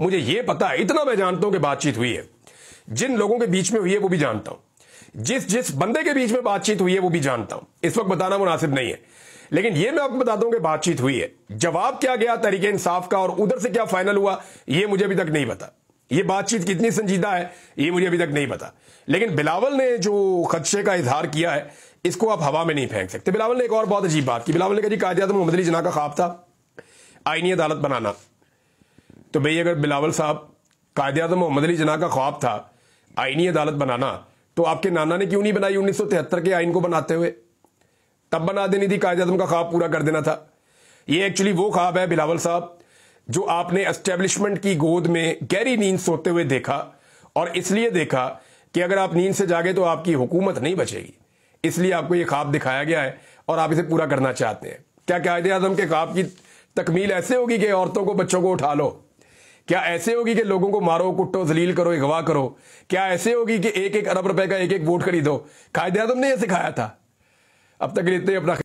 मुझे यह पता है, इतना मैं जानता हूँ कि बातचीत हुई है। जिन लोगों के बीच में हुई है, वो भी जानता हूँ। जिस जिस बंदे के बीच में बातचीत हुई है, वो भी जानता हूँ। इस वक्त बताना मुनासिब नहीं है। लेकिन यह मैं आपको बताता हूँ कि बातचीत हुई है। जवाब क्या गया, तरीके इंसाफ का और उधर से क्या फाइनल हुआ यह मुझे अभी तक नहीं पता। यह बातचीत कितनी संजीदा है यह मुझे अभी तक नहीं पता। लेकिन बिलावल ने जो खदशे का इजहार किया है, इसको आप हवा में नहीं फेंक सकते। बिलावल ने एक और बहुत अजीब बात की। बिलावल ने कहा जी, कायद मोहम्मद अली जना का ख्वाब था। आईनी अदालत बनाना। तो भाई, अगर बिलावल साहब, कायद आज़म मोहम्मद अली जना का ख्वाब था, आईनी अदालत बनाना तो आपके नाना ने क्यों नहीं बनाई उन्नीस सौ तिहत्तर के आइन को बनाते हुए? तब बना देनी थी कायद आज़म का ख्वाब पूरा कर देना था। ये एक्चुअली वो ख्वाब है बिलावल साहब, जो आपने एस्टेब्लिशमेंट की गोद में गहरी नींद सोते हुए देखा और इसलिए देखा कि अगर आप नींद से जागे तो आपकी हुकूमत नहीं बचेगी। इसलिए आपको यह ख्वाब दिखाया गया है और आप इसे पूरा करना चाहते हैं। क्या कायदे आज़म के ख्वाब की तकमील ऐसे होगी कि औरतों को बच्चों को उठा लो? क्या ऐसे होगी कि लोगों को मारो कुट्टो जलील करो अगवा करो? क्या ऐसे होगी कि एक एक अरब रुपए का एक एक वोट खरीदो? कायदे आज़म ने यह सिखाया था। अब तक इतने अपना